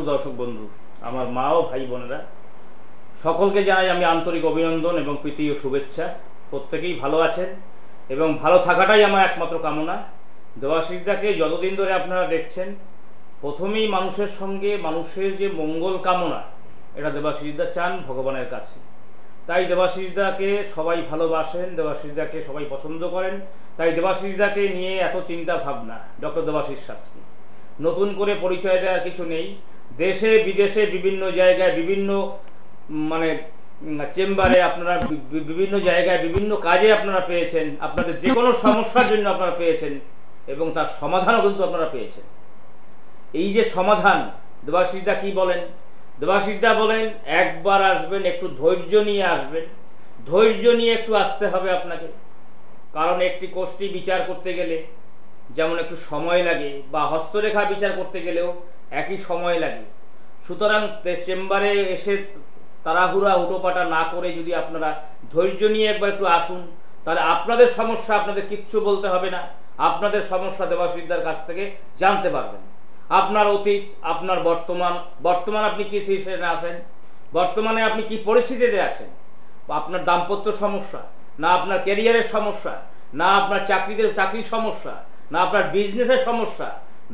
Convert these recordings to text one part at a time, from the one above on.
সুপ্রভাত দর্শক বন্ধু, আমার মা ও ভাই বোনেরা, সকলকে জানাই আমি আন্তরিক অভিনন্দন এবং প্রীতি ও শুভেচ্ছা। প্রত্যেকেই ভালো আছেন এবং ভালো থাকাটাই আমার একমাত্র কামনা। দেবাশিসদাকে যতদিন ধরে আপনারা দেখছেন, প্রথমেই মানুষের সঙ্গে মানুষের যে মঙ্গল কামনা, এটা দেবাশিসদা চান ভগবানের কাছে। তাই দেবাশিসদাকে সবাই ভালোবাসেন, দেবাশিসদাকে সবাই পছন্দ করেন। তাই দেবাশিসদাকে নিয়ে এত চিন্তা ভাবনা, ডক্টর দেবাশিস শাস্ত্রী। নতুন করে পরিচয় দেওয়ার কিছু নেই দেশে, বিদেশে, বিভিন্ন জায়গায়, বিভিন্ন মানে চেম্বারে আপনারা বিভিন্ন জায়গায়, বিভিন্ন কাজে আপনারা পেয়েছেন। আপনাদের যে কোনো সমস্যার জন্য আপনারা পেয়েছেন এবং তার সমাধানও কিন্তু আপনারা পেয়েছেন। এই যে সমাধান, দেবাশিসদা কি বলেন? দেবাশিসদা বলেন, একবার আসবেন, একটু ধৈর্য নিয়ে আসবেন। ধৈর্য নিয়ে একটু আসতে হবে আপনাকে। কারণ একটি কোষ্ঠী বিচার করতে গেলে যেমন একটু সময় লাগে বা হস্তরেখা বিচার করতে গেলেও একই সময় লাগে। সুতরাং চেম্বারে এসে তাড়াহুড়া হুটোপাটা না করে যদি আপনারা ধৈর্য নিয়ে একবার একটু আসুন, তাহলে আপনাদের সমস্যা আপনাদের কিচ্ছু বলতে হবে না। আপনাদের সমস্যা দেবাশিকদার কাছ থেকে জানতে পারবেন। আপনার অতীত, আপনার বর্তমান বর্তমান আপনি কি সিচুয়েশনে আছেন? বর্তমানে আপনি কি পরিস্থিতিতে আছেন? আপনার দাম্পত্য সমস্যা, না আপনার ক্যারিয়ারের সমস্যা, না আপনার চাকরিতে চাকরির সমস্যা, না আপনার বিজনেসের সমস্যা,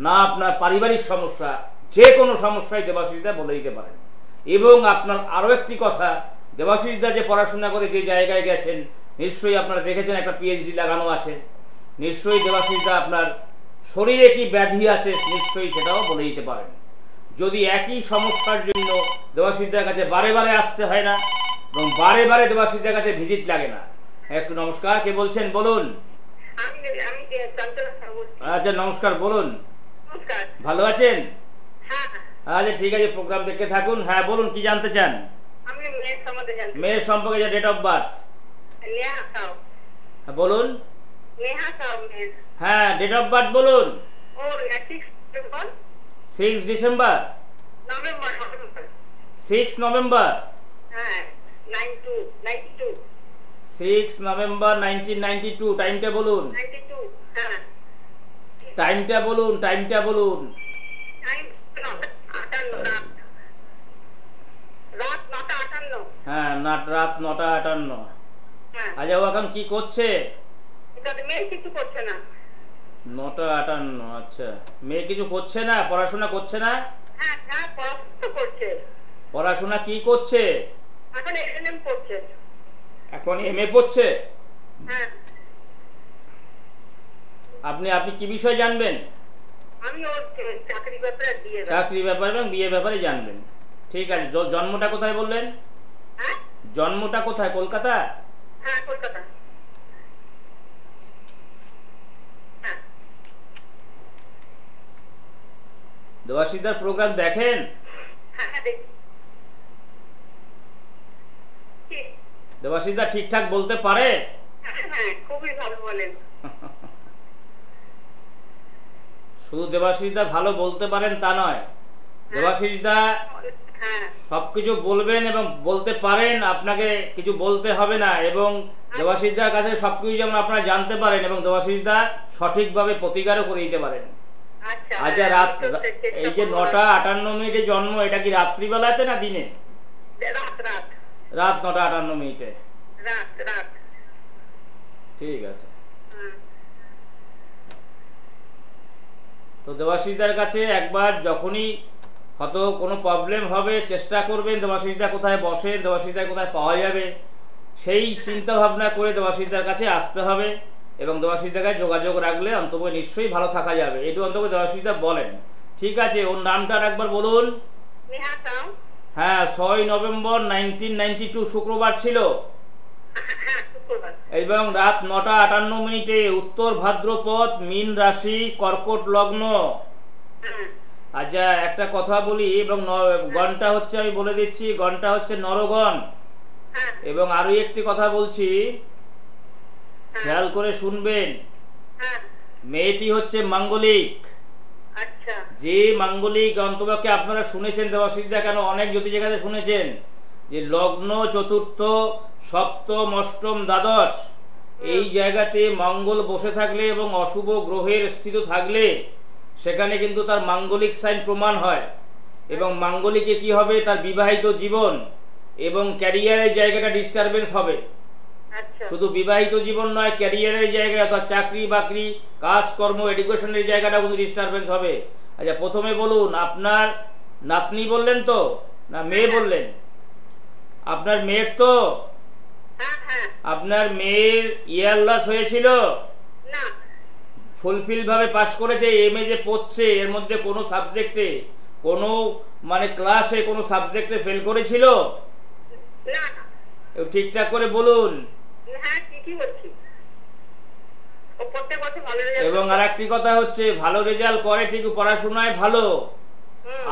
না আপনার পারিবারিক সমস্যা যে কোনো সমস্যায় দেবাশিসদা বলে দিতে পারেন। এবং আপনার আরও একটি কথা দেবাশিসদা যে পড়াশোনা করে যে জায়গায় গেছেন নিশ্চয়ই আপনারা দেখেছেন একটা পিএইচডি লাগানো আছে। নিশ্চয়ই দেবাশিসদা আপনার শরীরে কি ব্যাধি আছে নিশ্চয়ই সেটাও বলে দিতে পারেন। যদি একই সমস্যার জন্য দেবাশিসদার কাছে বারে বারে আসতে হয় না এবং বারে বারে দেবাশিসদার কাছে ভিজিট লাগে না একটু নমস্কার কে বলছেন? বলুন। আচ্ছা নমস্কার বলুন। ভালো আছেন? আচ্ছা ঠিক আছে প্রোগ্রাম দেখতে থাকুন। হ্যাঁ বলুন কি জানতে চান? মেয়ের সম্পর্কে যে ডেট অফ বার্থ বলুন। হ্যাঁ ডেট অফ বার্থ বলুন। সিক্স ডিসেম্বর সিক্স নভেম্বর হ্যাঁ six November nineteen ninety two টাইমটা বলুন। নাইনটি টু হ্যাঁ টাইমটা বলুন টাইমটা বলুন টাইম আটান্ন রাত রাত নটা আটান্ন হ্যাঁ নাট রাত নটা আটান্ন। হ্যাঁ। আচ্ছা ও এখন কি করছে? এটা মেয়ে কিছু করছে না। নটা আটান্ন আচ্ছা। মেয়ে কিছু করছে না? পড়াশোনা করছে না? হ্যাঁ পড়াশোনা কি করছে? এখন এম এ পড়ছে? আপনি আপনি কি বিষয় জানবেন? চাকরি ব্যাপারে এবং বিয়ে ব্যাপারে জানবেন। ঠিক আছে জন্মটা কোথায় বললেন? হ্যাঁ? জন্মটা কোথায়? কলকাতা? হ্যাঁ হ্যাঁ। দেবাশিদার প্রোগ্রাম দেখেন? দেবাশিদা ঠিকঠাক বলতে পারে? খুবই ভালো বলেন। শুধু দেবাশিসদা ভালো বলতে পারেন তা নয়। দেবাশিসদা সবকিছু বলবেন এবং বলতে পারেন আপনাকে কিছু বলতে হবে না এবং দেবাশিসদার কাছে সবকিছু যেমন আপনারা জানতে পারেন এবং দেবাশিসদা সঠিকভাবে প্রতিকারও করে দিতে পারেন। আচ্ছা রাত এই যে নটা আটান্ন মিনিটে জন্ম এটা কি রাত্রিবেলাতে না দিনে? রাত নটা আটান্ন মিনিটে। ঠিক আছে। তো দেবাশিসদার কাছে একবার যখনই হয়তো কোনো প্রবলেম হবে চেষ্টা করবেন দেবাশিসদা কোথায় বসে দেবাশিসদা কোথায় পাওয়া যাবে সেই চিন্তা ভাবনা করে দেবাশিসদার কাছে আসতে হবে এবং দেবাশিসদার কাছে যোগাযোগ রাখলে অন্তত নিশ্চয়ই ভালো থাকা যাবে। এটু অন্তত দেবাশিসদা বলেন। ঠিক আছে ওর নামটা আর একবার বলুন। হ্যাঁ ছয় নভেম্বর নাইনটিন নাইনটি টু শুক্রবার ছিল। হ্যাঁ শুক্রবার। এবং রাত নটা আটান্ন মিনিটে উত্তর ভাদ্রপদ মীন রাশি কর্কট লগ্ন। আচ্ছা একটা কথা বলি এবং গণটা হচ্ছে আমি বলে দিচ্ছি গণটা হচ্ছে নরগণ। এবং আরও একটি কথা বলছি খেয়াল করে শুনবেন। মেয়েটি হচ্ছে মাঙ্গলিক। আচ্ছা। যে মাঙ্গলিক গন্তব্যকে আপনারা শুনেছেন দেবাশিসদা কেন অনেক জ্যোতিষের কাছে শুনেছেন? যে লগ্ন চতুর্থ সপ্তম অষ্টম দ্বাদশ এই জায়গাতে মঙ্গল বসে থাকলে এবং অশুভ গ্রহের স্থিত থাকলে সেখানে কিন্তু তার মাঙ্গলিক সাইন প্রমাণ হয়। এবং মাঙ্গলিকে কি হবে? তার বিবাহিত জীবন এবং ক্যারিয়ারের জায়গাটা ডিস্টারবেন্স হবে। আচ্ছা। শুধু বিবাহিত জীবন নয় ক্যারিয়ারের জায়গায় অর্থাৎ চাকরি বাকরি কাজকর্ম এডুকেশনের জায়গাটা কিন্তু ডিস্টারবেন্স হবে। আচ্ছা প্রথমে বলুন আপনার নাতনি বললেন তো? না মেয়ে বললেন? আপনার মেয়ের তো? হ্যাঁ হ্যাঁ। আপনার মেয়ের ইয়ার লস হয়েছিল? ফুলফিল ভাবে পাশ করেছে এম এ যে পড়ছে এর মধ্যে কোনো সাবজেক্টে কোনো মানে ক্লাসে কোনো সাবজেক্টে ফেল করেছিল? ঠিকঠাক করে বলুন। এবং আর আরেকটি কথা হচ্ছে ভালো রেজাল্ট করে ঠিক পড়াশোনায় ভালো।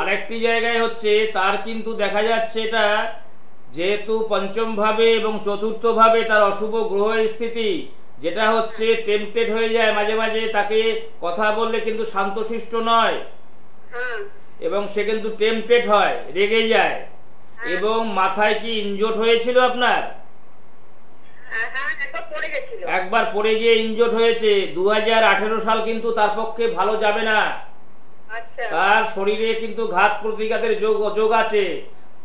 আরেকটি জায়গায় হচ্ছে তার কিন্তু দেখা যাচ্ছে এটা যেহেতু পঞ্চম ভাবে এবং চতুর্থ ভাবে তার অশুভ গ্রহের স্থিতি যেটা হচ্ছে টেম্পটেড হয়ে যায় মাঝে মাঝে তাকে কথা বললে কিন্তু শান্তশিষ্ট নয়। হ্যাঁ এবং সে কিন্তু টেম্পটেড হয় রেগে যায়। এবং মাথায় কি ইনজোট হয়েছিল আপনার? হ্যাঁ হ্যাঁ একবার পড়ে গেছিল। একবার পড়ে গিয়ে ইনজোট হয়েছে দু হাজার আঠারো সাল কিন্তু তার পক্ষে ভালো যাবে না। আচ্ছা। তার শরীরে কিন্তু ঘাত প্রতিঘাতের যোগ যোগ আছে।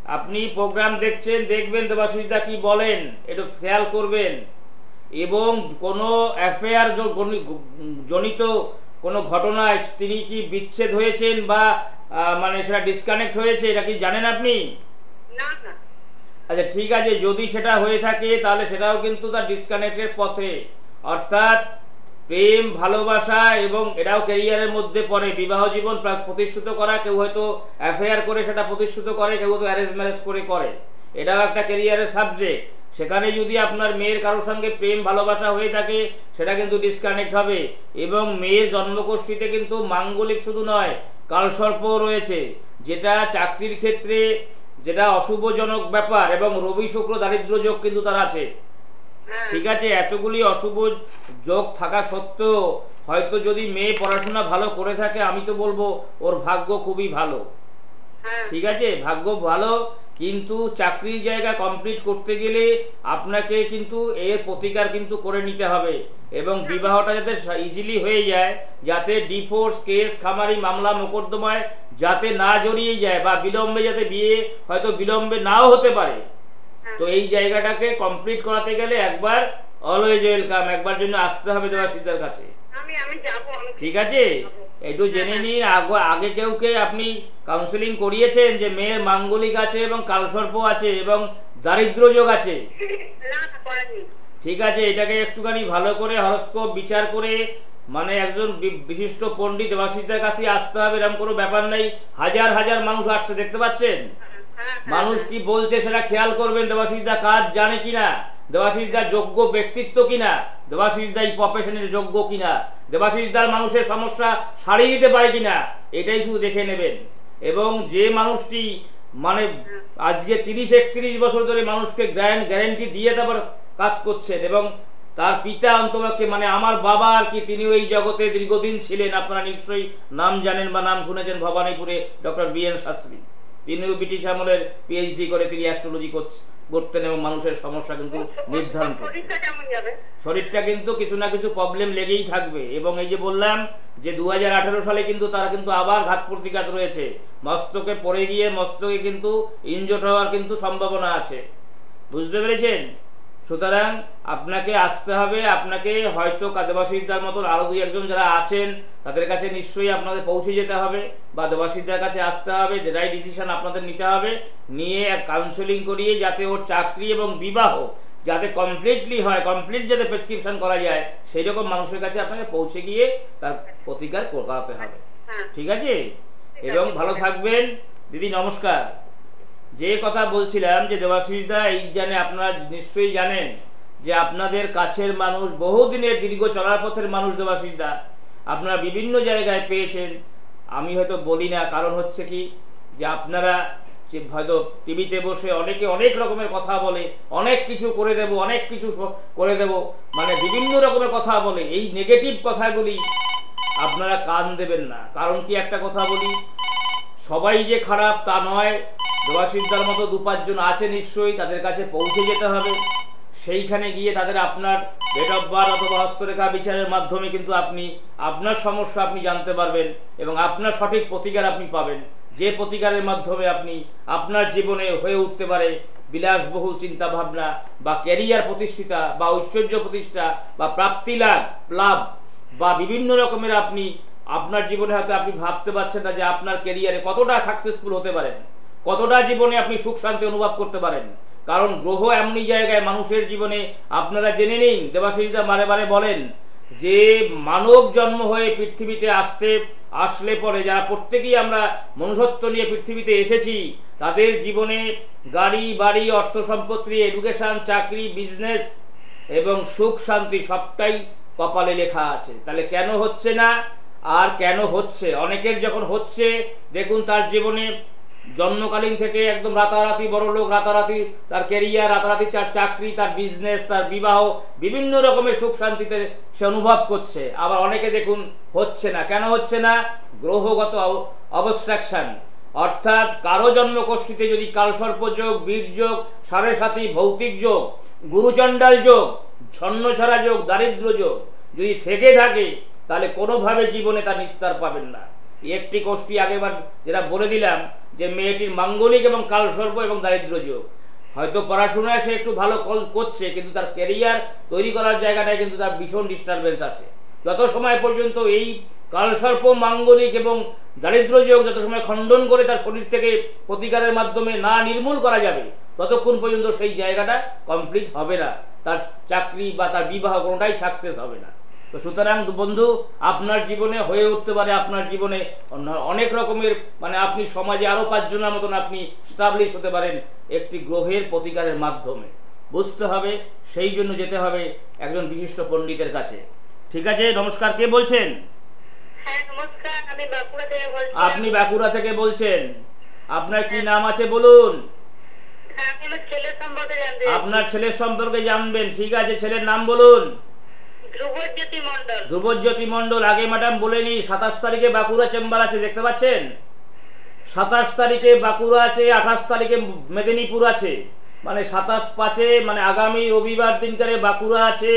আপনি প্রোগ্রাম দেখছেন দেখবেন দেবাশিসদা কি বলেন একটু খেয়াল করবেন। এবং কোনো অ্যাফেয়ার জনিত কোনো ঘটনায় তিনি কি বিচ্ছেদ হয়েছেন বা মানে সেটা ডিসকানেক্ট হয়েছে এটা কি জানেন আপনি? না না। আচ্ছা ঠিক আছে যদি সেটা হয়ে থাকে তাহলে সেটাও কিন্তু তার ডিসকানেক্টের পথে। অর্থাৎ প্রেম, ভালোবাসা এবং এটাও ক্যারিয়ারের মধ্যে পড়ে। বিবাহ জীবন প্রা- প্রতিষ্ঠিত করা, কেউ হয়তো অ্যাফেয়ার করে সেটা প্রতিষ্ঠিত করে, কেউ হয়তো অ্যারেঞ্জ ম্যারেজ করে করে। এটাও একটা ক্যারিয়ারের সাবজেক্ট সেখানে যদি আপনার মেয়ের কারোর সঙ্গে প্রেম, ভালোবাসা হয়ে থাকে, সেটা কিন্তু ডিসকানেক্ট হবে। এবং মেয়ের জন্মগোষ্ঠীতে কিন্তু মাঙ্গলিক শুধু নয় কালসর্প রয়েছে। যেটা চাকরির ক্ষেত্রে, যেটা অশুভজনক ব্যাপার এবং রবি শুক্র দারিদ্র যোগ কিন্তু তার আছে। ঠিক আছে এতগুলি অশুভ যোগ থাকা সত্ত্বেও হয়তো যদি মেয়ে পড়াশোনা ভালো করে থাকে আমি তো বলব ওর ভাগ্য খুবই ভালো। হ্যাঁ। ঠিক আছে ভাগ্য ভালো কিন্তু চাকরির জায়গা কমপ্লিট করতে গেলে আপনাকে কিন্তু এর প্রতিকার কিন্তু করে নিতে হবে এবং বিবাহটা যাতে ইজিলি হয়ে যায় যাতে ডিফোর্স কেস খামারি মামলা মোকদ্দমায় যাতে না জড়িয়ে যায় বা বিলম্বে যাতে বিয়ে হয়তো বিলম্বে নাও হতে পারে। তো এই জায়গাটাকে কমপ্লিট করাতে গেলে একবার অলওয়েজ ওয়েলকাম একবার জন্য আসতে হবে দেওয়াশিদার কাছে। ঠিক আছে? একটু জেনে নিন আগে কেউ কে আপনি কাউন্সিলিং করিয়েছেন যে মেয়ের মাঙ্গলিক আছে এবং কালসর্প আছে এবং দারিদ্র যোগ আছে? করেননি ঠিক আছে এটাকে একটুখানি ভালো করে হরস্কোপ বিচার করে মানে একজন বিশিষ্ট পণ্ডিত দেবাশিসদের কাছে আসতে হবে এরকম কোনো ব্যাপার নেই। হাজার হাজার মানুষ আসছে দেখতে পাচ্ছেন? হ্যাঁ। মানুষ কি বলছে সেটা খেয়াল করবেন, দেবাশিসদা কাজ জানে কিনা? দেবাশিসদার যোগ্য ব্যক্তিত্ব কিনা? দেবাশিসদা এই প্রফেশনের যোগ্য কিনা? দেবাশিসদার মানুষের সমস্যা সারিয়ে দিতে পারে কিনা? এটাই শুধু দেখে নেবেন। এবং যে মানুষটি মানে আজকে তিরিশ, একত্রিশ বছর ধরে মানুষকে গ্যারেন্টি দিয়ে তারপর কাজ করছেন এবং তার পিতা অন্তপক্ষে মানে আমার বাবা আর কি তিনি ওই জগতে দীর্ঘদিন ছিলেন। আপনারা নিশ্চয়ই নাম জানেন বা নাম শুনেছেন ভবানীপুরে ডক্টর বি এন শাস্ত্রী। তিনিও ব্রিটিশ আমলের পিএইচডি করে তিনি অ্যাস্ট্রোলজি করতেন এবং মানুষের সমস্যা কিন্তু নির্ধারণ শরীরটা কিন্তু কিছু না কিছু প্রবলেম লেগেই থাকবে। এবং এই যে বললাম যে দু হাজার আঠারো সালে কিন্তু তারা কিন্তু আবার ঘাত প্রতিঘাত রয়েছে। মস্তকে পড়ে গিয়ে মস্তকে কিন্তু ইনজোট হওয়ার কিন্তু সম্ভাবনা আছে। বুঝতে পেরেছেন? সুতরাং আপনাকে আসতে হবে আপনাকে হয়তো দেবাশিকদার মতন আরও দুই একজন যারা আছেন তাদের কাছে নিশ্চয়ই আপনাদের পৌঁছে যেতে হবে বা দেবাশিকদার কাছে আসতে হবে যেটাই ডিসিশন আপনাদের নিতে হবে নিয়ে কাউন্সেলিং করিয়ে যাতে ওর চাকরি এবং বিবাহ যাতে কমপ্লিটলি হয় কমপ্লিট যাতে প্রেসক্রিপশন করা যায় সেই রকম মানুষের কাছে আপনাকে পৌঁছে গিয়ে তার প্রতিকার করাতে হবে। হ্যাঁ। ঠিক আছে। এবং ভালো থাকবেন। দিদি নমস্কার। যে কথা বলছিলাম যে দেবাশিসদা, এই জানে আপনারা নিশ্চয়ই জানেন যে আপনাদের কাছের মানুষ বহুদিনের দীর্ঘ চলার পথের মানুষ দেবাশিসদা। আপনারা বিভিন্ন জায়গায় পেয়েছেন। আমি হয়তো বলি না, কারণ হচ্ছে কি যে আপনারা যে হয়তো টিভিতে বসে অনেকে অনেক রকমের কথা বলে, অনেক কিছু করে দেব, অনেক কিছু করে দেব মানে বিভিন্ন রকমের কথা বলে। এই নেগেটিভ কথাগুলি আপনারা কান দেবেন না। কারণ কি একটা কথা বলি? সবাই যে খারাপ তা নয় দেবাশিকদার মতো দু পাঁচজন আছে নিশ্চয়ই, তাদের কাছে পৌঁছে যেতে হবে। সেইখানে গিয়ে তাদের আপনার ডেট অফ বার্থ অথবা হস্তরেখা বিচারের মাধ্যমে কিন্তু আপনি আপনার সমস্যা আপনি জানতে পারবেন এবং আপনার সঠিক প্রতিকার আপনি পাবেন। যে প্রতিকারের মাধ্যমে আপনি আপনার জীবনে হয়ে উঠতে পারে বিলাসবহুল চিন্তা ভাবনা বা ক্যারিয়ার প্রতিষ্ঠিতা বা ঐশ্বর্য প্রতিষ্ঠা বা প্রাপ্তি লাভ লাভ বা বিভিন্ন রকমের আপনি আপনার জীবনে হয়তো আপনি ভাবতে পারছেন না যে আপনার ক্যারিয়ারে কতটা সাকসেসফুল হতে পারেন কতটা জীবনে আপনি সুখ শান্তি অনুভব করতে পারেন? কারণ গ্রহ এমনই জায়গায় মানুষের জীবনে, আপনারা জেনে নিন দেবাশিরিদা বারে বারে বলেন যে মানব জন্ম হয়ে পৃথিবীতে আসতে, আসলে পরে যারা প্রত্যেকেই আমরা মনুষ্যত্ব নিয়ে পৃথিবীতে এসেছি, তাদের জীবনে গাড়ি, বাড়ি, অর্থ সম্পত্তি এডুকেশন চাকরি বিজনেস এবং সুখ শান্তি সবটাই কপালে লেখা আছে। তাহলে কেন হচ্ছে না? আর কেন হচ্ছে? অনেকের যখন হচ্ছে, দেখুন তার জীবনে জন্মকালীন থেকে একদম রাতারাতি বড় লোক, রাতারাতি তার কেরিয়ার রাতারাতি তার চাকরি, তার বিজনেস তার বিবাহ, বিভিন্ন রকমের সুখ শান্তিতে সে অনুভব করছে। আবার অনেকে দেখুন, হচ্ছে না। কেন হচ্ছে না? গ্রহগত অবস্ট্রাকশন। অর্থাৎ কারও জন্মকোষ্ঠীতে যদি কালসর্প যোগ, বীর যোগ, সাড়ে সাথী, ভৌতিক যোগ, গুরুচণ্ডাল যোগ, ছন্নছাড়া যোগ, দারিদ্র যোগ যদি থেকে থাকে, তাহলে কোনোভাবে জীবনে তার নিস্তার পাবেন না। একটি কোষ্ঠী আগেবার যেটা বলে দিলাম যে মেয়েটির মাঙ্গলিক এবং কালসর্প এবং দারিদ্র যোগ। হয়তো পড়াশোনায় সে একটু ভালো কল করছে, কিন্তু তার ক্যারিয়ার তৈরি করার জায়গাটায় কিন্তু তার ভীষণ ডিস্টারবেন্স আছে। যত সময় পর্যন্ত এই কালসর্প মাঙ্গলিক এবং দারিদ্র যোগ যত সময় খণ্ডন করে তার শরীর থেকে প্রতিকারের মাধ্যমে না নির্মূল করা যাবে, ততক্ষণ পর্যন্ত সেই জায়গাটা কমপ্লিট হবে না। তার চাকরি বা তার বিবাহ কোনোটাই সাকসেস হবে না। তো সুতরাং বন্ধু আপনার জীবনে হয়ে উঠতে পারে আপনার জীবনে অনেক রকমের মানে আপনি সমাজে আরও পাঁচজনের মতন আপনি স্টাবলিশ হতে পারেন একটি গ্রহের প্রতিকারের মাধ্যমে। বুঝতে হবে সেই জন্য যেতে হবে একজন বিশিষ্ট পণ্ডিতের কাছে। ঠিক আছে নমস্কার কে বলছেন? হ্যাঁ আপনি বাঁকুড়া থেকে বলছেন। আপনার কি নাম আছে বলুন? হ্যাঁ। আপনার ছেলের সম্পর্কে জানবেন ঠিক আছে ছেলের নাম বলুন। ধ্রুবজ্যোতি মন্ডল আগে ম্যাডাম বলে নি সাতাশ তারিখে বাঁকুড়া চেম্বার আছে, দেখতে পাচ্ছেন? সাতাশ তারিখে বাঁকুড়া আছে, আঠাশ তারিখে মেদিনীপুর আছে। মানে সাতাশ পাঁচে মানে আগামী রবিবার দিনকারে বাঁকুড়া আছে,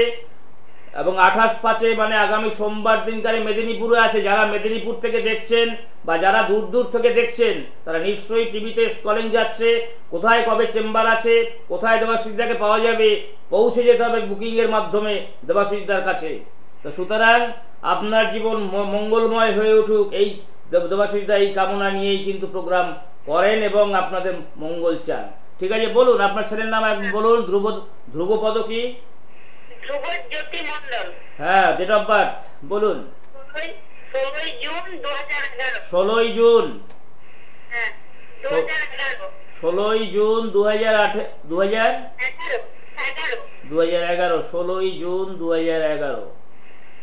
এবং আঠাশ পাঁচে মানে আগামী সোমবার দিনকারে মেদিনীপুরে আছে। যারা মেদিনীপুর থেকে দেখছেন, বা যারা দূর দূর থেকে দেখছেন, তারা নিশ্চয়ই টিভিতে স্কলিং যাচ্ছে। কোথায় কবে চেম্বার আছে, কোথায় দেবাশিসদাকে পাওয়া যাবে পৌঁছে যেতে হবে বুকিং এর মাধ্যমে দেবাশিসদার কাছে। তো সুতরাং আপনার জীবন মঙ্গলময় হয়ে উঠুক। এই দেব- দেবাশিসদা এই কামনা নিয়েই কিন্তু প্রোগ্রাম করেন এবং আপনাদের মঙ্গল চান। ঠিক আছে বলুন আপনার ছেলের নাম এক বলুন ধ্রুব ধ্রুবপদ কি? হ্যাঁ ডেট অফ বার্থ বলুন। ষোলোই জুন ষোলোই জুন। হ্যাঁ দু হাজার হাজার আঠে দু হাজার দু হাজার এগারো ষোলোই জুন দু হাজার এগারো।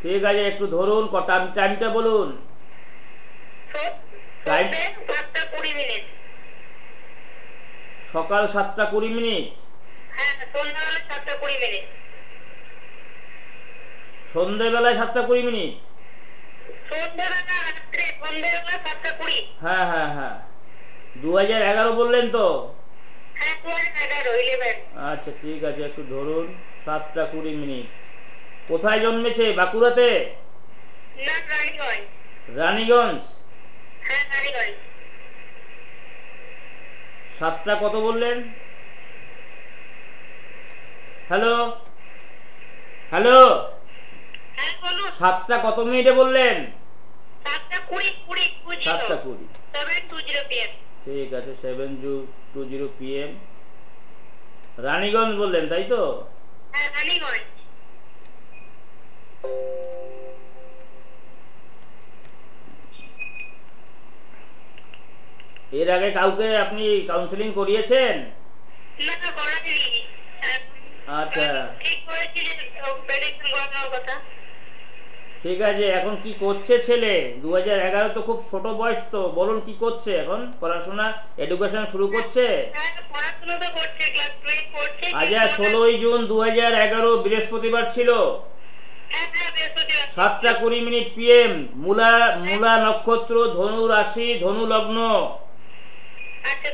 ঠিক আছে একটু ধরুন কটা টাইমটা বলুন? টাইম? সকাল সাতটা কুড়ি মিনিট। হ্যাঁ সন্ধ্যাবেলা সাতটা কুড়ি মিনিট। কুড়ি হ্যাঁ হ্যাঁ হ্যাঁ। দু হাজার এগারো বললেন তো হ্যাঁ দু হাজার এগারো ইলেভেন আচ্ছা ঠিক আছে একটু ধরুন সাতটা কুড়ি মিনিট। কোথায় জন্মেছে বাঁকুড়াতে? রানীগঞ্জ। হ্যাঁ রানীগঞ্জ। সাতটা কত বললেন? হ্যালো? হ্যালো? হ্যাঁ সাতটা কত মিনিটে বললেন? সাতটা কুড়ি ঠিক আছে সেভেন জু টু জিরো পিএম রানীগঞ্জ বললেন তাই তো? হ্যাঁ এর আগে কাউকে আপনি কাউন্সিলিং করিয়েছেন? আচ্ছা। ঠিক আছে, এখন কি করছে ছেলে? দু হাজার এগারো তো খুব ছোট বয়স তো, বলুন কি করছে এখন? পড়াশোনা এডুকেশন শুরু করছে? আজ ষোলোই জুন দু হাজার এগারো, বৃহস্পতিবার ছিল। সাতটা কুড়ি মিনিট পিএম মূলা মূলা নক্ষত্র, ধনু রাশি, ধনু লগ্ন। আচ্ছা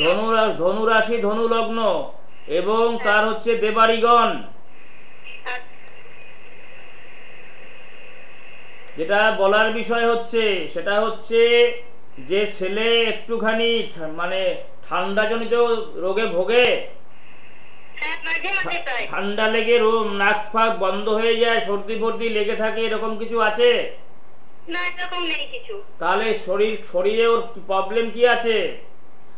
ধনু ধনু রাশি, ধনু লগ্ন। এবং তার হচ্ছে দেবারিগণ। যেটা বলার বিষয় হচ্ছে সেটা হচ্ছে যে ছেলে একটুখানি ঠা- মানে ঠান্ডাজনিত রোগে ভোগে ঠান্ডা লেগে রোম নাক ফাক বন্ধ হয়ে যায় সর্দি ফর্দি লেগে থাকে এরকম কিছু আছে? না এরকম নেই কিছু। তাহলে শরীর শরীরে ওর প্রবলেম কি আছে?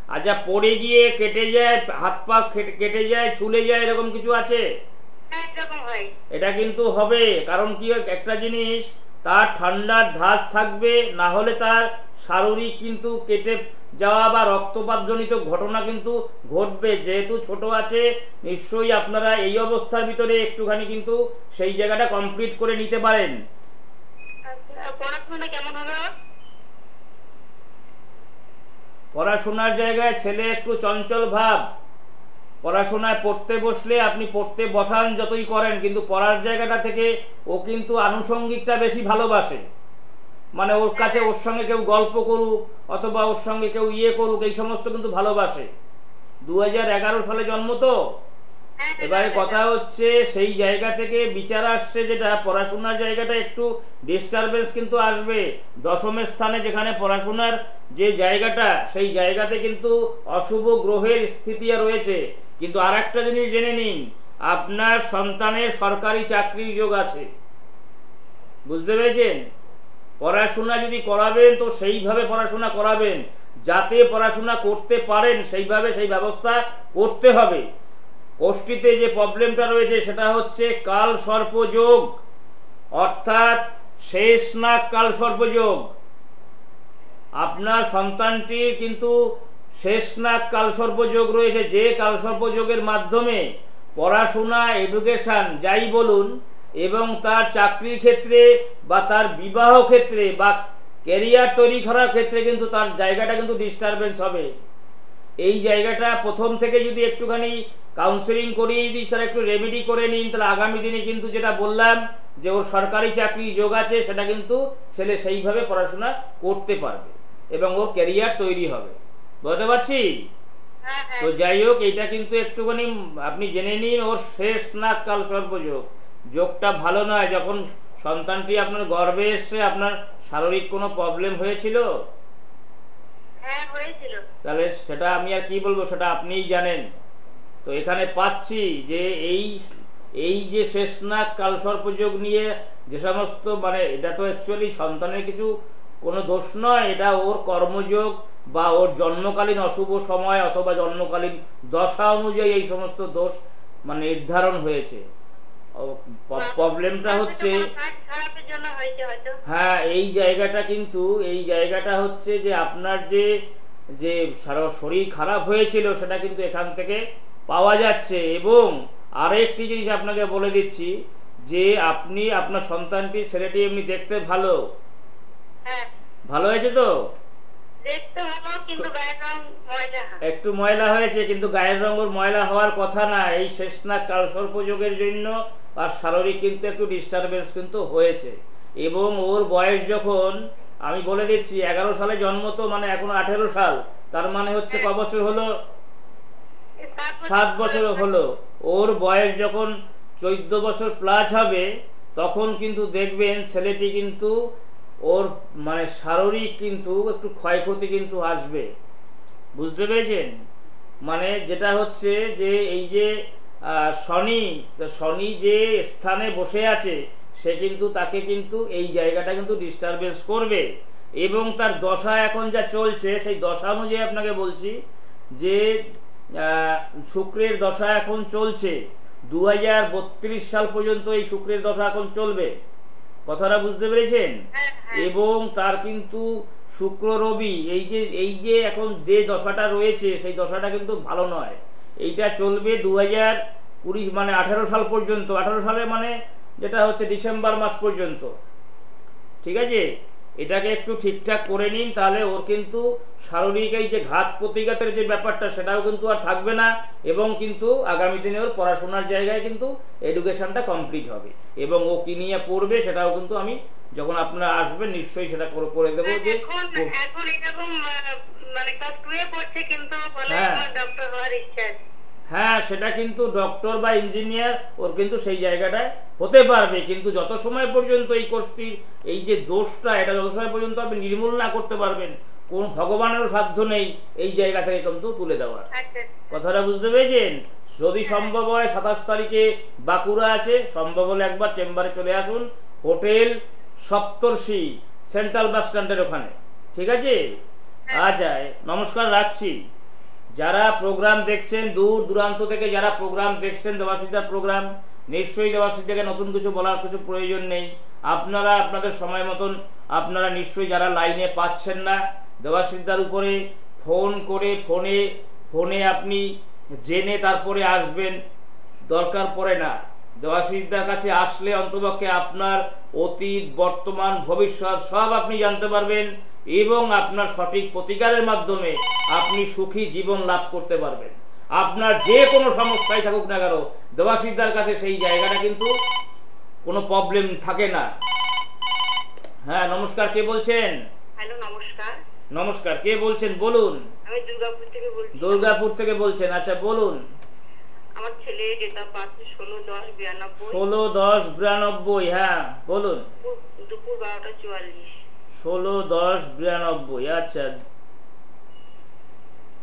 আচ্ছা পড়ে গিয়ে কেটে যায় হাত পা কেটে- কেটে যায় ছুলে যায় এরকম কিছু আছে? হ্যাঁ হয়। এটা কিন্তু হবে কারণ কি একটা জিনিস তার ঠান্ডার ধাস থাকবে না হলে তার শারীরিক কিন্তু কেটে যাওয়া বা রক্তপাতজনিত ঘটনা কিন্তু ঘটবে। যেহেতু ছোট আছে নিশ্চয়ই আপনারা এই অবস্থার ভিতরে একটুখানি কিন্তু সেই জায়গাটা কমপ্লিট করে নিতে পারেন। আচ্ছা? পড়াশোনার জায়গায় ছেলে একটু চঞ্চল ভাব। পড়াশোনায় পড়তে বসলে আপনি পড়তে বসান যতই করেন, কিন্তু পড়ার জায়গাটা থেকে ও কিন্তু আনুষঙ্গিকটা বেশি ভালোবাসে। মানে ওর কাছে ওর সঙ্গে কেউ গল্প করুক অথবা ওর সঙ্গে কেউ ইয়ে করুক, এই সমস্ত কিন্তু ভালোবাসে। দু হাজার এগারো সালে জন্ম তো? এবারে কথা হচ্ছে সেই জায়গা থেকে বিচার আসছে যেটা, পড়াশোনার জায়গাটা একটু ডিস্টারবেন্স কিন্তু আসবে। দশমের স্থানে যেখানে পড়াশোনার যে জায়গাটা, সেই জায়গাতে কিন্তু অশুভ গ্রহের স্থিতি রয়েছে। কিন্তু আর একটা জিনিস জেনে নিন, আপনার সন্তানের সরকারি চাকরির যোগ আছে। বুঝতে পেরেছেন? পড়াশোনা যদি করাবেন, তো সেইভাবে পড়াশোনা করাবেন। যাতে পড়াশোনা করতে পারেন, সেইভাবে সেই ব্যবস্থা করতে হবে। কোষ্ঠীতে যে প্রবলেমটা রয়েছে, সেটা হচ্ছে কাল সর্পযোগ অর্থাৎ শেষ নাগ কাল সর্পযোগ আপনার সন্তানটির কিন্তু শেষ নাগ কাল সর্পযোগ রয়েছে, যে কাল সর্পযোগের মাধ্যমে পড়াশোনা এডুকেশন যাই বলুন, এবং তার চাকরির ক্ষেত্রে বা তার বিবাহ ক্ষেত্রে বা ক্যারিয়ার তৈরি করার ক্ষেত্রে কিন্তু তার জায়গাটা কিন্তু ডিস্টারবেন্স হবে। এই জায়গাটা প্রথম থেকে যদি একটুখানি কাউন্সেলিং করিয়ে যদি স্যার একটু রেমেডি করে নিন, তাহলে আগামী দিনে কিন্তু যেটা বললাম, যে ওর সরকারি চাকরি যোগ আছে, সেটা কিন্তু ছেলে সেইভাবে পড়াশোনা করতে পারবে এবং ওর ক্যারিয়ার তৈরি হবে। বুঝতে পারছি? হ্যাঁ হ্যাঁ। তো যাই হোক এটা কিন্তু একটুখানি আপনি জেনে নিন ওর শেষ নাক কাল সর্পযোগ। যোগটা ভালো নয় যখন সন্তানটি আপনার গর্ভে এসছে আপনার শারীরিক কোনো প্রবলেম হয়েছিল? হ্যাঁ হয়েছিল। তাহলে সেটা আমি আর কি বলব সেটা আপনিই জানেন। তো এখানে পাচ্ছি যে এই এই যে শেষনাগ কালসর্পযোগ নিয়ে যে সমস্ত মানে এটা তো অ্যাকচুয়ালি সন্তানের কিছু কোনো দোষ নয় এটা ওর কর্মযোগ বা ওর জন্মকালীন অশুভ সময় অথবা জন্মকালীন দশা অনুযায়ী এই সমস্ত দোষ মানে নির্ধারণ হয়েছে। প্রবলেমটা হচ্ছে হ্যাঁ এই জায়গাটা কিন্তু এই জায়গাটা হচ্ছে যে আপনার যে যে সারা শরীর খারাপ হয়েছিল সেটা কিন্তু এখান থেকে পাওয়া যাচ্ছে। এবং আরেকটি জিনিস আপনাকে বলে দিচ্ছি যে আপনি আপনার সন্তানটি ছেলেটি এমনি দেখতে ভালো। ভালো হয়েছে তো? একটু ময়লা হয়েছে কিন্তু গায়ের রঙ ওর ময়লা হওয়ার কথা না। এই শেষ শেষনাগ কালসর্পযোগের জন্য আর শারীরিক কিন্তু একটু ডিস্টারবেন্স কিন্তু হয়েছে। এবং ওর বয়স যখন আমি বলে দিচ্ছি এগারো সালে জন্ম তো মানে এখন আঠেরো সাল। তার মানে হচ্ছে ক বছর হলো? সাত বছর। হলো। ওর বয়স যখন চোদ্দ বছর প্লাস হবে তখন কিন্তু দেখবেন ছেলেটি কিন্তু ওর মানে শারীরিক কিন্তু একটু ক্ষয়ক্ষতি কিন্তু আসবে। বুঝতে পেরেছেন? মানে যেটা হচ্ছে যে এই যে শনি শনি যে স্থানে বসে আছে, সে কিন্তু তাকে কিন্তু এই জায়গাটা কিন্তু ডিস্টারবেন্স করবে। এবং তার দশা এখন যা চলছে, সেই দশা অনুযায়ী আপনাকে বলছি যে শুক্রের দশা এখন চলছে। দু হাজার বত্রিশ সাল পর্যন্ত এই শুক্রের দশা এখন চলবে। কথাটা বুঝতে পেরেছেন? হ্যাঁ হ্যাঁ। এবং তার কিন্তু শুক্র রবি এই যে এই যে এখন যে দশাটা রয়েছে সেই দশাটা কিন্তু ভালো নয়। এইটা চলবে দু হাজার কুড়ি মানে আঠেরো সাল পর্যন্ত। আঠারো সালে মানে যেটা হচ্ছে ডিসেম্বর মাস পর্যন্ত। ঠিক আছে? এটাকে একটু ঠিকঠাক করে নিন তাহলে ওর কিন্তু শারীরিক এই যে ঘাত প্রতিঘাতের যে ব্যাপারটা সেটাও কিন্তু আর থাকবে না এবং কিন্তু আগামী দিনে ওর পড়াশোনার জায়গায় কিন্তু এডুকেশনটা কমপ্লিট হবে এবং ও কি নিয়ে পড়বে সেটাও কিন্তু আমি যখন আপনারা আসবেন নিশ্চয়ই সেটা করে করে দেবো যে এখন এখন এরকম মানে ক্লাস টু এ পড়ছে কিন্তু বলে হ্যাঁ। আমার ডক্টর হওয়ার ইচ্ছা হ্যাঁ সেটা কিন্তু ডক্টর বা ইঞ্জিনিয়ার ওর কিন্তু সেই জায়গাটায় হতে পারবে কিন্তু যত সময় পর্যন্ত এই কোর্সটির এই যে দোষটা এটা যত সময় পর্যন্ত আপনি নির্মূল না করতে পারবেন কোন ভগবানেরও সাধ্য নেই এই জায়গা থেকে কিন্তু তুলে দেওয়ার। কথাটা বুঝতে পেরেছেন? যদি সম্ভব হয় সাতাশ তারিখে বাঁকুড়া আছে সম্ভব হলে একবার চেম্বারে চলে আসুন হোটেল সপ্তর্ষি সেন্ট্রাল বাস স্ট্যান্ডের ওখানে। ঠিক আছে? আচ্ছা নমস্কার রাখছি। যারা প্রোগ্রাম দেখছেন দূর দূরান্ত থেকে যারা প্রোগ্রাম দেখছেন দেবাশিদার প্রোগ্রাম নিশ্চয়ই দেবাশিদাকে নতুন কিছু বলার কিছু প্রয়োজন নেই। আপনারা আপনাদের সময় মতন আপনারা নিশ্চয়ই যারা লাইনে পাচ্ছেন না দেবাশিদার উপরে ফোন করে ফোনে ফোনে আপনি জেনে তারপরে আসবেন। দরকার পড়ে না। দেবাশিসদার কাছে আসলে অন্তপক্ষে আপনার অতীত, বর্তমান, ভবিষ্যৎ সব আপনি জানতে পারবেন এবং আপনার সঠিক প্রতিকারের মাধ্যমে আপনি সুখী জীবন লাভ করতে পারবেন। আপনার যে কোনো সমস্যায় থাকুক না কেন দেবাশিসদার কাছে সেই জায়গাটা কিন্তু কোনো প্রবলেম থাকে না। হ্যাঁ নমস্কার কে বলছেন? হ্যালো নমস্কার। নমস্কার কে বলছেন? বলুন। আমি দুর্গাপুর থেকে বলছি। দুর্গাপুর থেকে বলছেন আচ্ছা বলুন। আমার ছেলে ষোলো দশ বিরানব্বই। ষোলো দশ বিরানব্বই হ্যাঁ বলুন। দুপুর বারোটা চুয়াল্লিশ। ষোলো দশ বিরানব্বই আচ্ছা।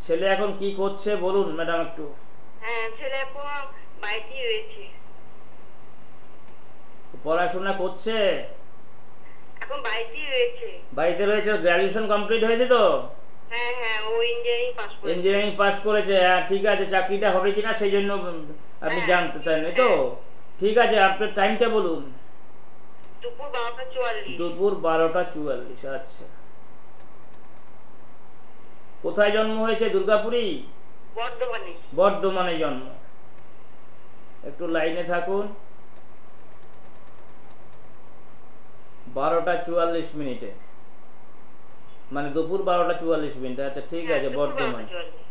ছেলে এখন কি করছে বলুন ম্যাডাম একটু। হ্যাঁ ছেলে এখন বাড়িতেই রয়েছে। পড়াশোনা করছে? এখন রয়েছে। বাড়িতে রয়েছে গ্র্যাজুয়েশন কমপ্লিট হয়েছে তো? হ্যাঁ হ্যাঁ ও ইঞ্জিনিয়ারিং পাস করেছে। ইঞ্জিনিয়ারিং পাস করেছে হ্যাঁ ঠিক আছে চাকরিটা হবে কিনা সেই জন্য আপনি হ্যাঁ। জানতে চান এই তো? ঠিক আছে আপনার টাইমটা বলুন। দুপুর বারোটা চুয়াল্লিশ আচ্ছা। কোথায় জন্ম হয়েছে? দুর্গাপুরি? বর্ধমানে। বর্ধমানে জন্ম। একটু লাইনে থাকুন। বারোটা চুয়াল্লিশ মিনিটে। মানে দুপুর বারোটা চুয়াল্লিশ মিনিটে। আচ্ছা ঠিক হ্যাঁ, আছে বর্ধমান বারোটা চুয়াল্লিশ।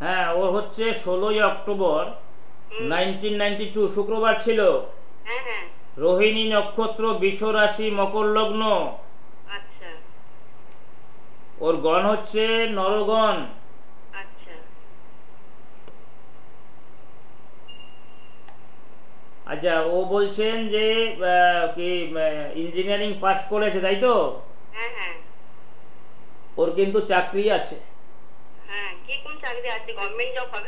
হ্যাঁ ও হচ্ছে ষোলোই অক্টোবর নাইনটিন নাইনটি টু, শুক্রবার ছিল। রোহিণী নক্ষত্র বিষ রাশি মকর লগ্ন। আচ্ছা ওর গণ হচ্ছে নরগণ। আচ্ছা ও বলছেন যে কি ইঞ্জিনিয়ারিং পাস করেছে, তাই তো? ওর কিন্তু চাকরি আছে।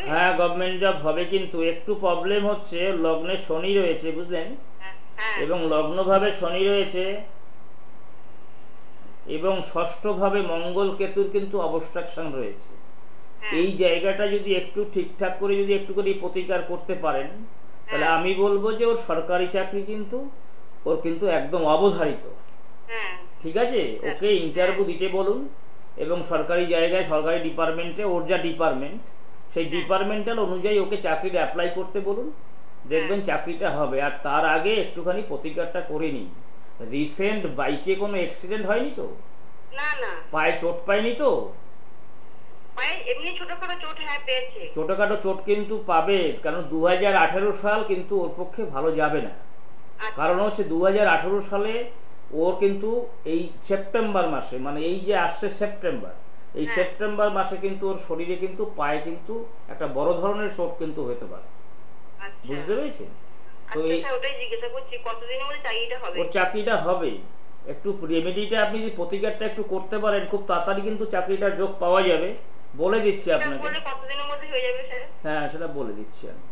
হ্যাঁ গভর্নমেন্ট জব হবে কিন্তু একটু প্রবলেম হচ্ছে লগ্নে শনি রয়েছে বুঝলেন? হ্যাঁ হ্যাঁ। এবং লগ্নভাবে শনি রয়েছে এবং ষষ্ঠভাবে মঙ্গল কেতুর কিন্তু অবস্ট্রাকশন রয়েছে। হ্যাঁ। এই জায়গাটা যদি একটু ঠিকঠাক করে যদি একটু করে প্রতিকার করতে পারেন তাহলে। আমি বলব যে ওর সরকারি চাকরি কিন্তু ওর কিন্তু একদম অবধারিত। ঠিক আছে? ওকে ইন্টারভিউ দিতে বলুন। এবং সরকারি জায়গায় সরকারি ডিপার্টমেন্টে ওর যা ডিপার্টমেন্ট সেই ডিপার্টমেন্টাল অনুযায়ী ওকে চাকরির অ্যাপ্লাই করতে বলুন। দেখবেন চাকরিটা হবে। আর তার আগে একটুখানি প্রতিকারটা করে নিন। রিসেন্ট বাইকে কোনো অ্যাক্সিডেন্ট হয়নি তো? না না। পায়ে চোট পায়নি তো? ছোটখাটো চোট হ্যাঁ চোট কিন্তু পাবে কারণ দু হাজার আঠেরো সাল কিন্তু ওর পক্ষে ভালো যাবে না। আচ্ছা। কারণ হচ্ছে দু হাজার আঠেরো সালে ওর কিন্তু এই সেপ্টেম্বর মাসে মানে এই যে আসছে সেপ্টেম্বর এই হ্যাঁ। সেপ্টেম্বর মাসে কিন্তু ওর শরীরে কিন্তু পায়ে কিন্তু একটা বড় ধরনের চোট কিন্তু হতে পারে। আচ্ছা। বুঝতে পেরেছেন? তো আচ্ছা এই চাকরিটা হবে? ওর চাকরিটা হবে। একটু রেমেডিটা আপনি যদি প্রতিকারটা একটু করতে পারেন খুব তাড়াতাড়ি কিন্তু চাকরিটার যোগ পাওয়া যাবে। বলে দিচ্ছি আপনাকে। বললে কতদিনের মধ্যে হয়ে যাবে স্যার? হ্যাঁ সেটা বলে দিচ্ছি আমি।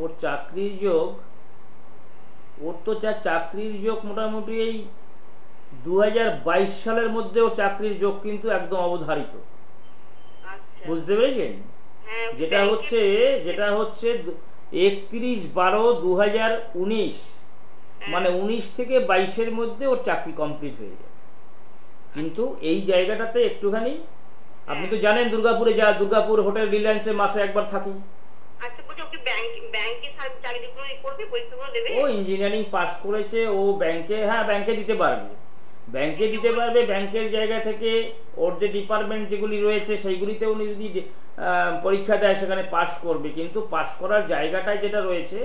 ওর চাকরির যোগ ওর তো যা চাকরির যোগ মোটামুটি এই দুহাজার বাইশ সালের মধ্যে ওর চাকরির যোগ কিন্তু একদম অবধারিত। আচ্ছা। বুঝতে পেরেছেন? হ্যাঁ যেটা হচ্ছে যেটা হচ্ছে একত্রিশ বারো দু উনিশ হ্যাঁ, মানে উনিশ থেকে বাইশের মধ্যে ওর চাকরি কমপ্লিট হয়ে যায়। কিন্তু এই জায়গাটাতে একটুখানি আপনি তো জানেন দুর্গাপুরে যা দুর্গাপুর হোটেল রিলায়েন্সে মাসে একবার থাকি। আচ্ছা ব্যাংক ব্যাংকে চাকরিগুলো করবে, পরীক্ষাগুলো দেবে। ও ইঞ্জিনিয়ারিং পাস করেছে, ও ব্যাংকে হ্যাঁ ব্যাংকে দিতে পারবে। ব্যাংকে দিতে পারবে ব্যাংকের জায়গা থেকে ওর যে ডিপার্টমেন্ট যেগুলি রয়েছে, সেইগুলিতে উনি যদি পরীক্ষা দেয়, সেখানে পাস করবে। কিন্তু পাস করার জায়গাটায় যেটা রয়েছে,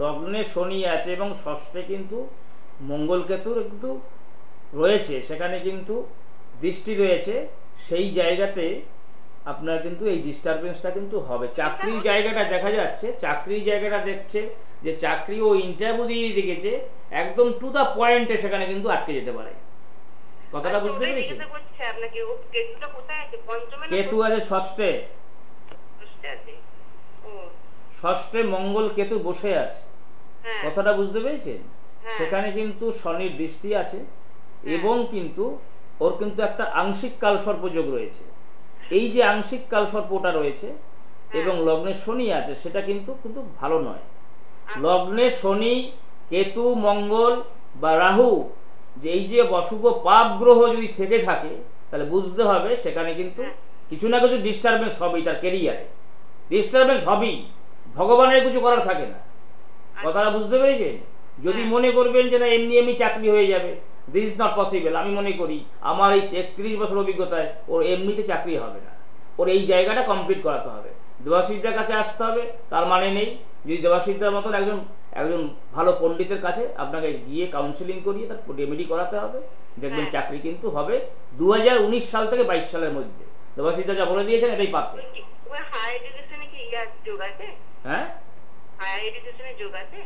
লগ্নে শনি আছে এবং ষষ্ঠে কিন্তু মঙ্গল কেতুর কিন্তু রয়েছে। সেখানে কিন্তু দৃষ্টি রয়েছে। সেই জায়গাতে আপনার কিন্তু এই ডিস্টারবেন্সটা কিন্তু হবে। চাকরির জায়গাটা দেখা যাচ্ছে চাকরির জায়গাটা দেখছে যে চাকরি ও ইন্টারভিউ দিয়ে দেখেছে একদম টু দা পয়েন্টে সেখানে কিন্তু আটকে যেতে পারে। কথাটা আচ্ছা, বুঝতে না কেতু আছে ষষ্ঠে? ষষ্ঠে। মঙ্গল কেতু বসে আছে। হ্যাঁ। কথাটা বুঝতে পেরেছেন? হ্যাঁ। সেখানে কিন্তু শনির দৃষ্টি আছে এবং কিন্তু ওর কিন্তু একটা আংশিক কালসর্পযোগ রয়েছে। এই যে আংশিক কালসর্পটা রয়েছে এবং লগ্নে শনি আছে সেটা কিন্তু কিন্তু ভালো নয়। লগ্নে শনি কেতু মঙ্গল বা রাহু যে এই যে অশুভ পাপ গ্রহ যদি থেকে থাকে তাহলে বুঝতে হবে সেখানে কিন্তু কিছু না কিছু ডিস্টারবেন্স হবেই তার কেরিয়ারে ডিস্টারবেন্স হবেই ভগবানের কিছু করার থাকে না। কথাটা বুঝতে পেরেছেন? যদি মনে করবেন যে না এমনি এমনি চাকরি হয়ে যাবে দিস ইজ নট পসিবল আমি মনে করি আমার এই একত্রিশ বছর অভিজ্ঞতায় ওর এমনিতে চাকরি হবে না। ওর এই জায়গাটা কমপ্লিট করাতে হবে। দেবাশিসদের কাছে আসতে হবে তার মানে নেই। যদি দেবাশিসদের মতন একজন একজন ভালো পণ্ডিতের কাছে আপনাকে গিয়ে কাউন্সিলিং করিয়ে তার রেমেডি করাতে হবে দেখবেন হ্যাঁ। চাকরি কিন্তু হবে দু হাজার উনিশ সাল থেকে বাইশ সালের মধ্যে। দেবাশিসদা যা বলে দিয়েছেন এটাই পাবে হ্যাঁ?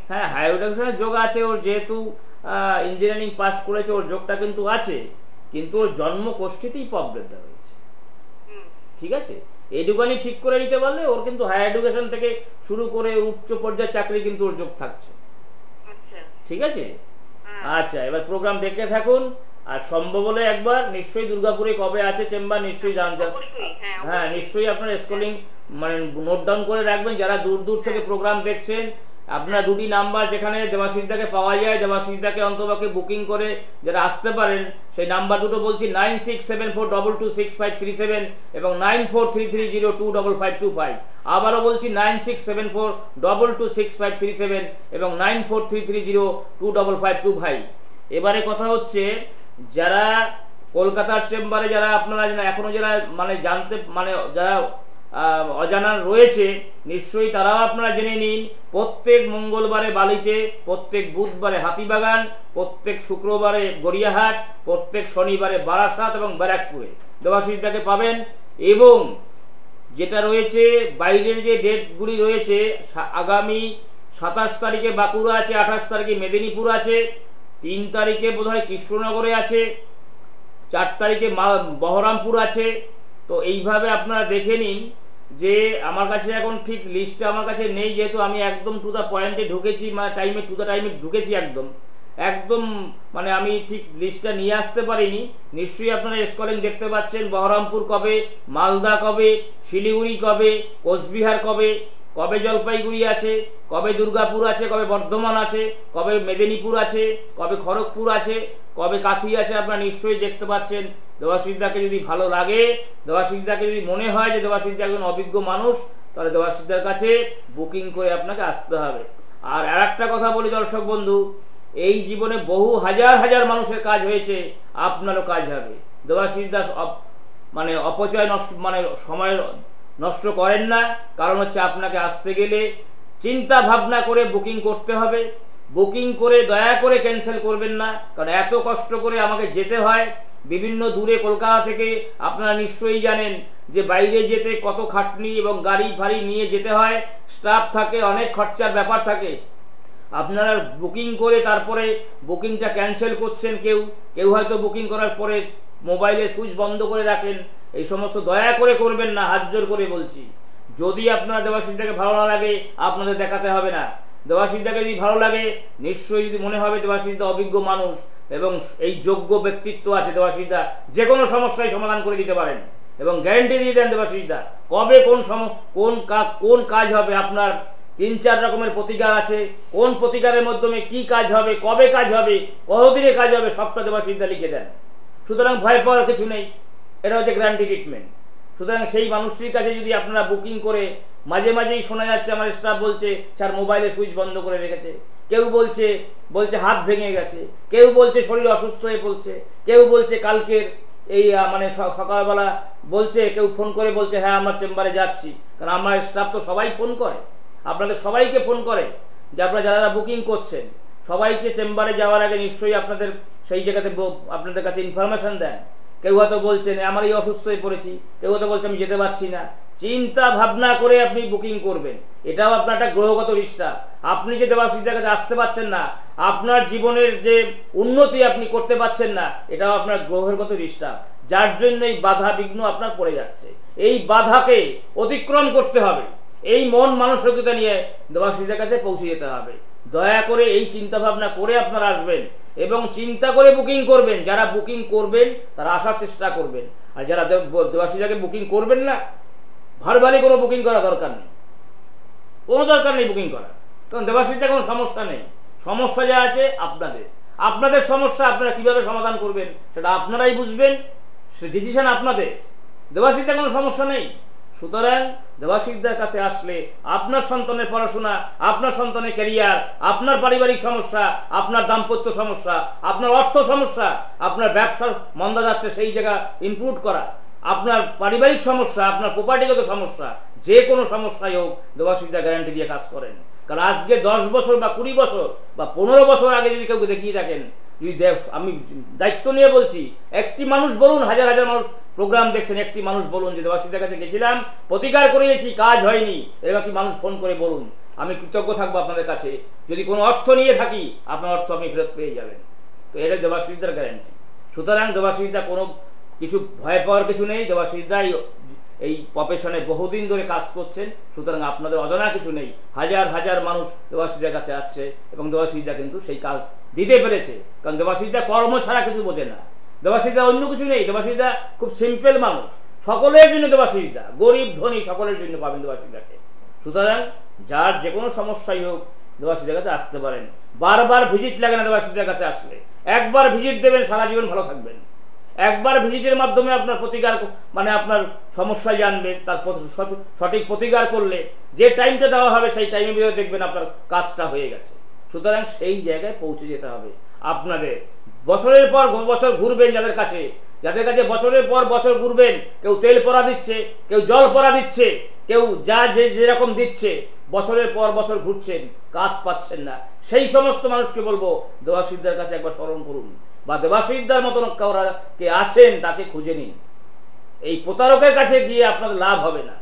হ্যাঁ হায়ার এডুকেশনের যোগ আছে। ওর যেহেতু ইঞ্জিনিয়ারিং পাস করেছে ওর যোগটা কিন্তু আছে। কিন্তু ওর জন্ম কোষ্ঠীতেই প্রবলেমটা রয়েছে। ঠিক আছে? এডুকানি ঠিক করে নিতে পারলে ওর কিন্তু হায়ার এডুকেশন থেকে শুরু করে উচ্চ পর্যায়ের চাকরি কিন্তু ওর যোগ থাকছে। আচ্ছা। ঠিক আছে? হ্যাঁ। আচ্ছা এবার প্রোগ্রাম দেখতে থাকুন। আর সম্ভব হলে একবার নিশ্চয়ই দুর্গাপুরে কবে আছে চেম্বার নিশ্চয়ই জানতে অবশ্যই, হ্যাঁ, হ্যাঁ নিশ্চয়ই আপনার স্কুলিং মানে নোট ডাউন করে রাখবেন, যারা দূর দূর থেকে প্রোগ্রাম দেখছেন, আপনার দুটি নাম্বার যেখানে দেবাশিসদাকে পাওয়া যায়, দেবাশিসদাকে অন্তপক্ষে বুকিং করে যারা আসতে পারেন, সেই নাম্বার দুটো বলছি nine six seven four double two six five three seven এবং nine four three three zero two double five two five আবারও বলছি nine six seven four double two six five three seven এবং nine four three three zero two double five two five এবারে কথা হচ্ছে, যারা কলকাতার চেম্বারে, যারা আপনারা জানা- এখনও যারা মানে জানতে মানে যারা অজানা রয়েছে, নিশ্চয়ই তারাও আপনারা জেনে নিন, প্রত্যেক মঙ্গলবারে বালিতে, প্রত্যেক বুধবারে হাতিবাগান, প্রত্যেক শুক্রবারে গড়িয়াহাট, প্রত্যেক শনিবারে বারাসাত এবং ব্যারাকপুরে। দেবাশিসদাকে পাবেন এবং যেটা রয়েছে, বাইরের যে ডেটগুলি রয়েছে আগামী সাতাশ তারিখে বাঁকুড়া আছে, আঠাশ তারিখে মেদিনীপুর আছে, তিন তারিখে বোধহয় কৃষ্ণনগরে আছে, চার তারিখে বহরমপুর আছে। তো এইভাবে আপনারা দেখে নিন যে আমার কাছে এখন ঠিক লিস্টটা আমার কাছে নেই, যেহেতু আমি একদম টু দ্য পয়েন্টে ঢুকেছি মানে টাইমে টু দ্য টাইমে ঢুকেছি একদম। একদম মানে আমি ঠিক লিস্টটা নিয়ে আসতে পারিনি। নিশ্চয়ই আপনারা স্কলিং দেখতে পাচ্ছেন, বহরমপুর কবে, মালদা কবে, শিলিগুড়ি কবে, কোচবিহার কবে কবে জলপাইগুড়ি আছে, কবে দুর্গাপুর আছে, কবে বর্ধমান আছে, কবে মেদিনীপুর আছে, কবে খড়গপুর আছে কবে কাথি আছে আপনারা নিশ্চয়ই দেখতে পাচ্ছেন। দেবাশিসদাকে যদি ভালো লাগে, দেবাশিসদাকে যদি মনে হয় যে দেবাশিসদা একজন অভিজ্ঞ মানুষ, তাহলে দেবাশিসদার কাছে বুকিং করে আপনাকে আসতে হবে। আর আর একটা কথা বলি দর্শক বন্ধু, এই জীবনে বহু হাজার হাজার মানুষের কাজ হয়েছে, আপনারও কাজ হবে। দেবাশিস দাস মানে অপচয় নষ্ট মানে সময় নষ্ট করেন না, কারণ হচ্ছে আপনাকে আসতে গেলে চিন্তা ভাবনা করে বুকিং করতে হবে। বুকিং করে দয়া করে ক্যান্সেল করবেন না, কারণ এত কষ্ট করে আমাকে যেতে হয়। বিভিন্ন দূরে কলকাতা থেকে আপনারা নিশ্চয়ই জানেন যে বাইরে যেতে কত খাটনি এবং গাড়ি ফাড়ি নিয়ে যেতে হয়। স্টাফ থাকে, অনেক খরচার ব্যাপার থাকে। আপনারা বুকিং করে তারপরে বুকিংটা ক্যান্সেল করছেন কেউ কেউ হয়তো বুকিং করার পরে মোবাইলে সুইচ বন্ধ করে রাখেন। এই সমস্ত দয়া করে করবেন না, হাত করে বলছি। যদি আপনার দেবাশিসদাকে ভালো না লাগে, আপনাদের দেখাতে হবে না। দেবাশিসদাকে যদি ভালো লাগে, নিশ্চয়ই যদি মনে হবে দেবাশিসদা অভিজ্ঞ মানুষ এবং এই যোগ্য ব্যক্তিত্ব আছে দেবাশিসদা যে কোনো সমস্যায় সমাধান করে দিতে পারেন এবং গ্যারেন্টি দিয়ে দেন দেবাশিসদা কবে কোন সম, কোন কোন কাজ হবে আপনার? তিন চার রকমের প্রতিকার আছে। কোন প্রতিকারের মাধ্যমে কি কাজ হবে? কবে কাজ হবে? কতদিনে কাজ হবে? সবটা দেবাশিসদা লিখে দেন। সুতরাং ভয় পাওয়ার কিছু নেই। এটা হচ্ছে গ্যারান্টি ট্রিটমেন্ট সুতরাং সেই মানুষটির কাছে যদি আপনারা বুকিং করে মাঝে মাঝেই শোনা যাচ্ছে, আমার স্টাফ বলছে, স্যার মোবাইলে সুইচ বন্ধ করে রেখেছে। কেউ বলছে বলছে, হাত ভেঙে গেছে। কেউ বলছে, শরীর অসুস্থ হয়ে পড়ছে। কেউ বলছে, কালকের এই মানে সকালবেলা বলছে। কেউ ফোন করে বলছে হ্যাঁ আমার চেম্বারে যাচ্ছি। কারণ আমার স্টাফ তো সবাই ফোন করে। আপনাদের সবাইকে ফোন করে যে আপনারা যারা যারা বুকিং করছেন, সবাইকে চেম্বারে যাওয়ার আগে নিশ্চয়ই আপনাদের সেই জায়গাতে আপনাদের কাছে ইনফরমেশন দেন। কেউ হয়তো বলছেন আমার এই অসুস্থ হয়ে পড়েছি। কেউ হয়তো বলছে, আমি যেতে পারছি না। চিন্তা ভাবনা করে আপনি বুকিং করবেন। এটাও আপনার একটা গ্রহগত রিস্তা আপনি যে দেবাশিসদের কাছে আসতে পারছেন না, আপনার জীবনের যে উন্নতি আপনি করতে পারছেন না, এটাও আপনার গ্রহেরগত রিস্তা যার জন্য এই বাধা বিঘ্ন আপনার পড়ে যাচ্ছে। এই বাধাকে অতিক্রম করতে হবে। এই মন মানসিকতা নিয়ে দেবাশিসদের কাছে পৌঁছে যেতে হবে। দয়া করে এই চিন্তা ভাবনা করে আপনারা আসবেন এবং চিন্তা করে বুকিং করবেন। যারা বুকিং করবেন, তারা আসার চেষ্টা করবেন। আর যারা দেবাশিসাকে বুকিং করবেন না, ভারবালি কোনো বুকিং করা দরকার নেই। কোনো দরকার নেই বুকিং করা কারণ দেবাশিসটা কোনো সমস্যা নেই। সমস্যা যা আছে আপনাদের। আপনাদের সমস্যা আপনারা কীভাবে সমাধান করবেন, সেটা আপনারাই বুঝবেন। সে ডিসিশন আপনাদের। দেবাশিসটা কোনো সমস্যা নেই। সুতরাং দেবাশিকদার কাছে আসলে আপনার সন্তানের পড়াশোনা, আপনার সন্তানের ক্যারিয়ার আপনার পারিবারিক সমস্যা, আপনার দাম্পত্য সমস্যা, আপনার অর্থ সমস্যা, আপনার ব্যবসার মন্দা যাচ্ছে সেই জায়গা ইমপ্রুভ করা। আপনার পারিবারিক সমস্যা, আপনার প্রপার্টিগত সমস্যা, যে কোনো সমস্যাই হোক দেবাশিকদা গ্যারান্টি দিয়ে কাজ করেন। কারণ আজকে দশ বছর বা কুড়ি বছর বা পনেরো বছর আগে যদি কেউ দেখিয়ে থাকেন, যদি আমি দায়িত্ব নিয়ে বলছি, একটি মানুষ বলুন, হাজার হাজার মানুষ প্রোগ্রাম দেখছেন, একটি মানুষ বলুন যে দেবাশিসদের কাছে গেছিলাম, প্রতিকার করিয়েছি, কাজ হয়নি, এরকম একটি মানুষ ফোন করে বলুন। আমি কৃতজ্ঞ থাকব আপনাদের কাছে। যদি কোনো অর্থ নিয়ে থাকি, আপনার অর্থ আপনি ফেরত পেয়ে যাবেন। তো এটা দেবাশিসদার গ্যারান্টি সুতরাং দেবাশিসদা কোনো কিছু ভয় পাওয়ার কিছু নেই দেবাশিসদাই এই প্রফেশনে বহুদিন ধরে কাজ করছেন, সুতরাং আপনাদের অজানা কিছু নেই। হাজার হাজার মানুষ দেবাশিসদের কাছে আসছে এবং দেবাশিসদা কিন্তু সেই কাজ দিতে পেরেছে। কারণ দেবাশিসদা কর্ম ছাড়া কিছু বোঝে না। দেবাশিসদা অন্য কিছু নেই। দেবাশিসদা খুব সিম্পল মানুষ। সকলের জন্য দেবাশিসদা। গরিব, ধনী, সকলের জন্য পাবেন দেবাশিসদাকে। সুতরাং যার যে কোনো সমস্যাই হোক, দেবাশিসদের কাছে আসতে পারেন। বারবার ভিজিট লাগে না দেবাশিসদের কাছে আসলে। একবার ভিজিট দেবেন, সারা জীবন ভালো থাকবেন। একবার ভিজিটের মাধ্যমে আপনার প্রতিকার মানে আপনার সমস্যা জানবেন তার সঠিক প্রতিকার করলে যে টাইমটা দেওয়া হবে সেই টাইমের ভিতরে দেখবেন আপনার কাজটা হয়ে গেছে। সুতরাং সেই জায়গায় পৌঁছে যেতে হবে। আপনাদের বছরের পর বছর ঘুরবেন যাদের কাছে যাদের কাছে বছরের পর বছর ঘুরবেন, কেউ তেল পরা দিচ্ছে, কেউ জল পরা দিচ্ছে, কেউ যা যে যেরকম দিচ্ছে, বছরের পর বছর ঘুরছেন, কাজ পাচ্ছেন না। সেই সমস্ত মানুষকে বলব দেবাশিকদার কাছে একবার স্মরণ করুন। বা দেবাশিকদার মতন কে আছেন, তাকে খুঁজে নিন। এই প্রতারকের কাছে গিয়ে আপনার লাভ হবে না।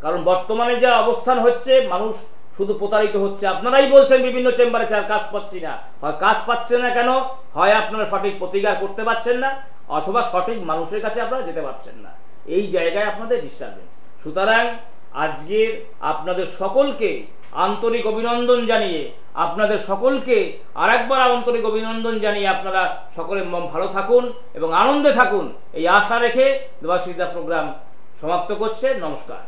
কারণ বর্তমানে যা অবস্থান হচ্ছে, মানুষ শুধু প্রতারিত হচ্ছে। আপনারাই বলছেন, বিভিন্ন চেম্বারে কাজ পাচ্ছি না। হয় কাজ পাচ্ছে না কেন? হয় আপনারা সঠিক প্রতিকার করতে পারছেন না? অথবা সঠিক মানুষের কাছে আপনারা যেতে পারছেন না। এই জায়গায় আপনাদের ডিস্টারবেন্স সুতরাং আজকের আপনাদের সকলকে আন্তরিক অভিনন্দন জানিয়ে, আপনাদের সকলকে আরেকবার আন্তরিক অভিনন্দন জানিয়ে আপনারা সকলে ভালো থাকুন এবং আনন্দে থাকুন। এই আশা রেখে দেবাশিদা প্রোগ্রাম সমাপ্ত করছে। নমস্কার।